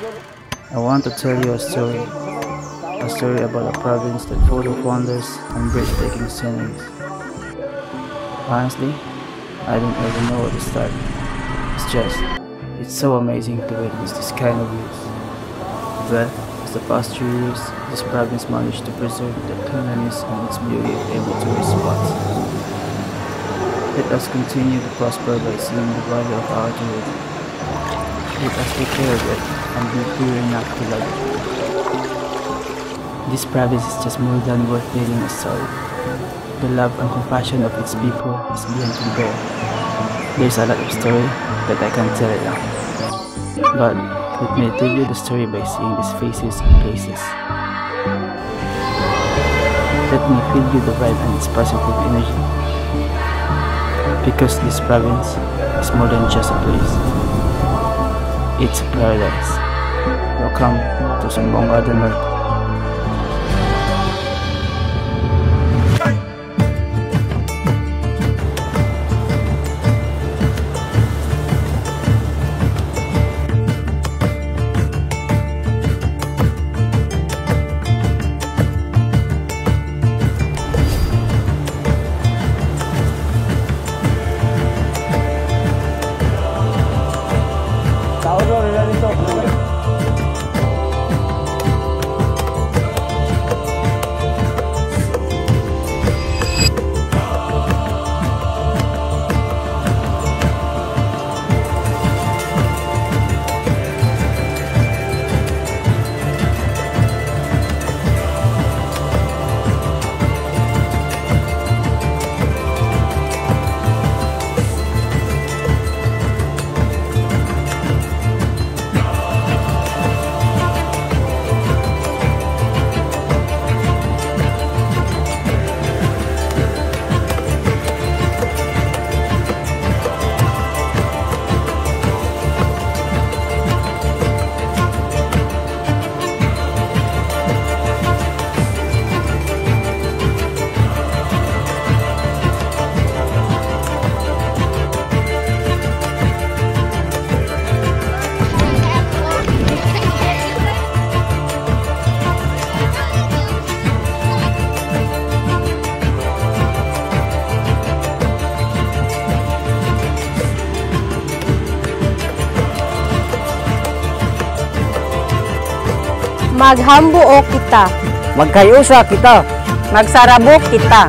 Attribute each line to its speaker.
Speaker 1: I want to tell you a story. A story about a province that full of wonders and breathtaking sceneries. Honestly, I don't even know where to start. It's just, it's so amazing to witness this kind of views. But, as the past few years, this province managed to preserve the cleanliness and its beauty of every tourist spot. Let us continue to prosper by seeing the value of our tourism. Let us take care of it and be pure enough to love it. This province is just more than worth telling a story. The love and compassion of its people is beyond compare. There's a lot of story that I can't tell it now. But let me tell you the story by seeing these faces and places. Let me feed you the vibe and its positive energy. Because this province is more than just a place. It's paradise. Welcome to Zamboanga del Norte.
Speaker 2: Maghambuo kita.
Speaker 3: Magkayusa kita.
Speaker 2: Magsarabo kita.